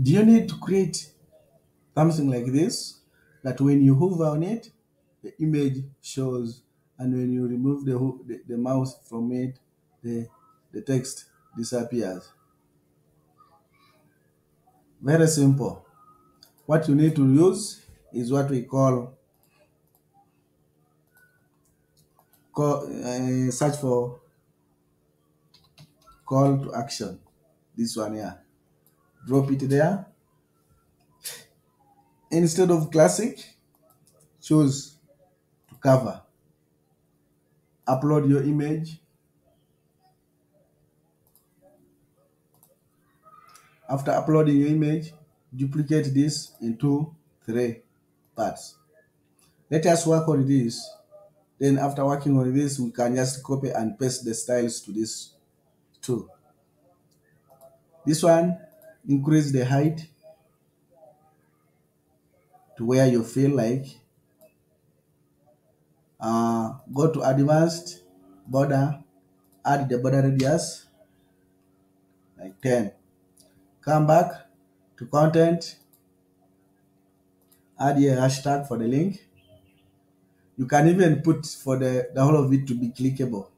Do you need to create something like this that when you hover on it, the image shows, and when you remove the, the, the mouse from it, the, the text disappears. Very simple. What you need to use is what we call, call uh, search for call to action. This one here. Drop it there. Instead of classic, choose to cover. Upload your image. After uploading your image, duplicate this into three parts. Let us work on this. Then after working on this, we can just copy and paste the styles to this too. This one, increase the height to where you feel like. Uh, go to advanced border, add the border radius like 10. Come back to content, add a hashtag for the link. You can even put for the, the whole of it to be clickable.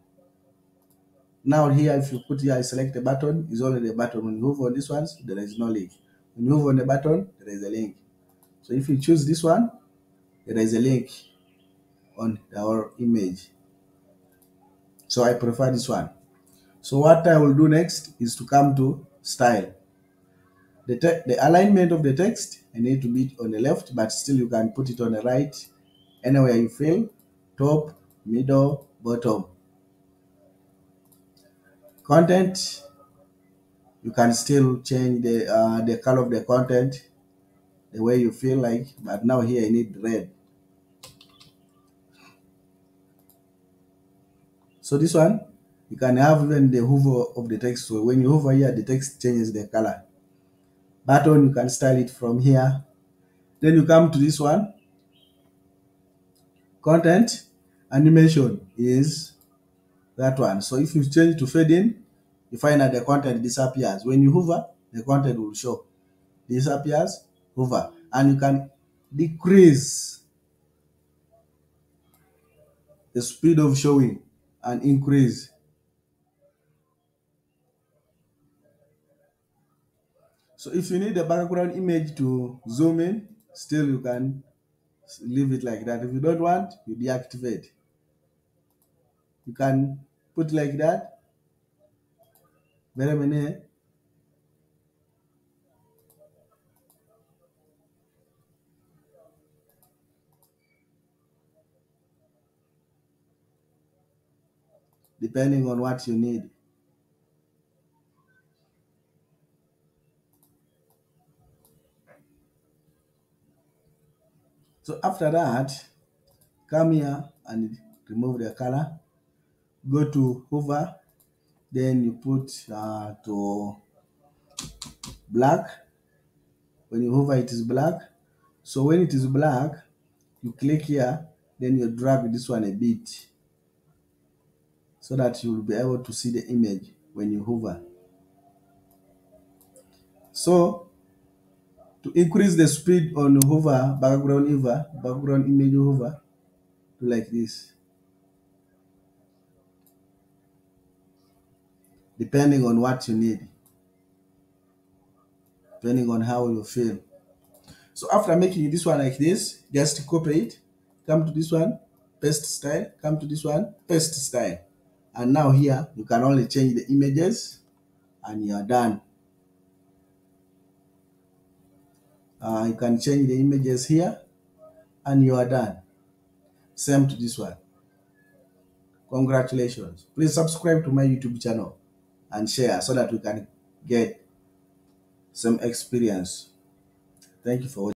Now here, if you put here, I select the button, is only the button. When you move on this one, there is no link. When you move on the button, there is a link. So if you choose this one, there is a link on our image. So I prefer this one. So what I will do next is to come to style. The, the alignment of the text, I need to be on the left, but still you can put it on the right, anywhere you feel, top, middle, bottom. Content, you can still change the, uh, the color of the content the way you feel like, but now here I need red. So this one, you can have even the hover of the text. So when you hover here, the text changes the color. Button, you can style it from here. Then you come to this one. Content, animation is that one. So if you change to fade in, you find that the content disappears. When you hover, the content will show. Disappears, hover. And you can decrease the speed of showing and increase. So if you need the background image to zoom in, still you can leave it like that. If you don't want, you deactivate. You can put like that. Very many. Depending on what you need. So after that, come here and remove the color. Go to hover, then you put uh, to black. When you hover, it is black. So when it is black, you click here, then you drag this one a bit so that you will be able to see the image when you hover. So to increase the speed on hover, background hover, background image hover, do like this. Depending on what you need. Depending on how you feel. So after making this one like this, just copy it, come to this one, paste style, come to this one, paste style. And now here, you can only change the images and you are done. Uh, you can change the images here and you are done. Same to this one. Congratulations. Please subscribe to my YouTube channel and share so that we can get some experience. Thank you for watching.